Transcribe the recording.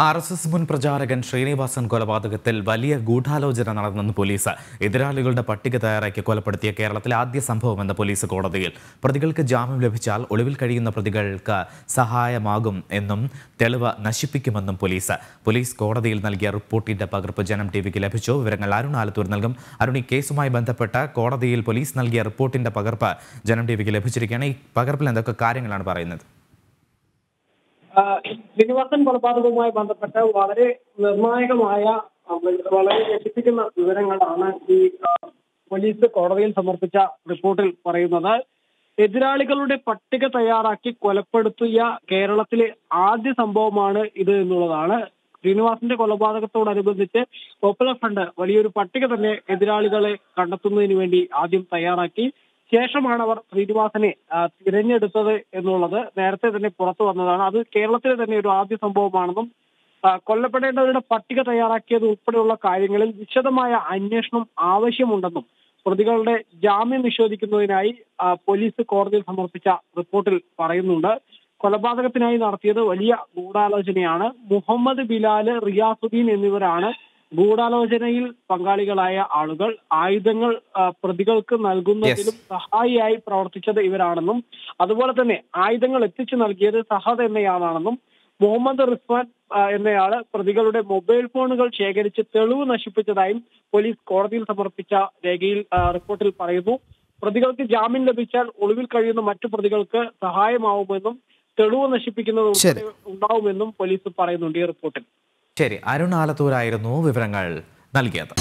R S S മുൻ പ്രചാരകൻ ശ്രീനിവാസൻ കൊലപാതകത്തിൽ വലിയ ഗൂഢാലോചന നടന്നെന്ന് പോലീസ്. എതിരാളികളുടെ പട്ടിക തയ്യാറാക്കി കൊലപ്പെടുത്തിയ കേരളത്തിലെ ആദ്യ സംഭവമെന്ന് പോലീസ് കോടതിയിൽ. പ്രതികൾക്ക് ജാമ്യം ലഭിച്ചാൽ ഒളിവിൽ കഴിയുന്ന പ്രതികൾക്ക് സഹായമാകും എന്നും തെളിവ് നശിപ്പിക്കുമെന്നും പോലീസ്. പോലീസ് കോടതിയിൽ നൽകിയ റിപ്പോർട്ടിന്റെ പകർപ്പ് ജനം ടി വിക്ക് ലഭിച്ചു. വിവരങ്ങൾ അരുൺ ആലത്തൂർ നൽകും. അരുൺ ഈ കേസുമായി ബന്ധപ്പെട്ട് കോടതിയിൽ പോലീസ് നൽകിയ റിപ്പോർട്ടിന്റെ പകർപ്പ് ജനം ടി വിക്ക് ലഭിച്ചിരിക്കുകയാണ്. ഈ പകർപ്പിൽ എന്തൊക്കെ കാര്യങ്ങളാണ് പറയുന്നത്? ശ്രീനിവാസൻ കൊലപാതകവുമായി ബന്ധപ്പെട്ട് വളരെ നിർണായകമായ വളരെ ഞെട്ടിപ്പിക്കുന്ന വിവരങ്ങളാണ് ഈ പോലീസ് കോടതിയിൽ സമർപ്പിച്ച റിപ്പോർട്ടിൽ പറയുന്നത്. എതിരാളികളുടെ പട്ടിക തയ്യാറാക്കി കൊലപ്പെടുത്തിയ കേരളത്തിലെ ആദ്യ സംഭവമാണ് ഇത് എന്നുള്ളതാണ്. ശ്രീനിവാസിന്റെ കൊലപാതകത്തോടനുബന്ധിച്ച് പോപ്പുലർ ഫ്രണ്ട് വലിയൊരു പട്ടിക തന്നെ എതിരാളികളെ കണ്ടെത്തുന്നതിന് വേണ്ടി ആദ്യം തയ്യാറാക്കി. ശേഷമാണ് അവർ ശ്രീനിവാസനെ തിരഞ്ഞെടുത്തത് എന്നുള്ളത് നേരത്തെ തന്നെ പുറത്തു വന്നതാണ്. അത് കേരളത്തിലെ തന്നെ ഒരു ആദ്യ സംഭവമാണെന്നും കൊല്ലപ്പെടേണ്ടവരുടെ പട്ടിക തയ്യാറാക്കിയത് ഉൾപ്പെടെയുള്ള കാര്യങ്ങളിൽ വിശദമായ അന്വേഷണം ആവശ്യമുണ്ടെന്നും പ്രതികളുടെ ജാമ്യം നിഷേധിക്കുന്നതിനായി പോലീസ് കോടതിയിൽ സമർപ്പിച്ച റിപ്പോർട്ടിൽ പറയുന്നുണ്ട്. കൊലപാതകത്തിനായി നടത്തിയത് വലിയ ഗൂഢാലോചനയാണ്. മുഹമ്മദ് ബിലാൽ റിയാസുദ്ദീൻ എന്നിവരാണ് ഗൂഢാലോചനയിൽ പങ്കാളികളായ ആളുകൾ ആയുധങ്ങൾ പ്രതികൾക്ക് നൽകുന്നതിലും സഹായിയായി പ്രവർത്തിച്ചത് ഇവരാണെന്നും അതുപോലെ തന്നെ ആയുധങ്ങൾ എത്തിച്ചു നൽകിയത് സഹദ് എന്നയാളാണെന്നും മുഹമ്മദ് റിസ്വാൻ എന്നയാൾ പ്രതികളുടെ മൊബൈൽ ഫോണുകൾ ശേഖരിച്ച് തെളിവ് നശിപ്പിച്ചതായും പോലീസ് കോടതിയിൽ സമർപ്പിച്ച രേഖയിൽ റിപ്പോർട്ടിൽ പറയുന്നു. പ്രതികൾക്ക് ജാമ്യം ലഭിച്ചാൽ ഒളിവിൽ കഴിയുന്ന മറ്റു പ്രതികൾക്ക് സഹായമാവുമെന്നും തെളിവ് നശിപ്പിക്കുന്നത് ഉണ്ടാവുമെന്നും പോലീസ് പറയുന്നുണ്ട് ഈ റിപ്പോർട്ടിൽ. ശരി അരുൺ ആലത്തൂരായിരുന്നു വിവരങ്ങൾ നൽകിയത്.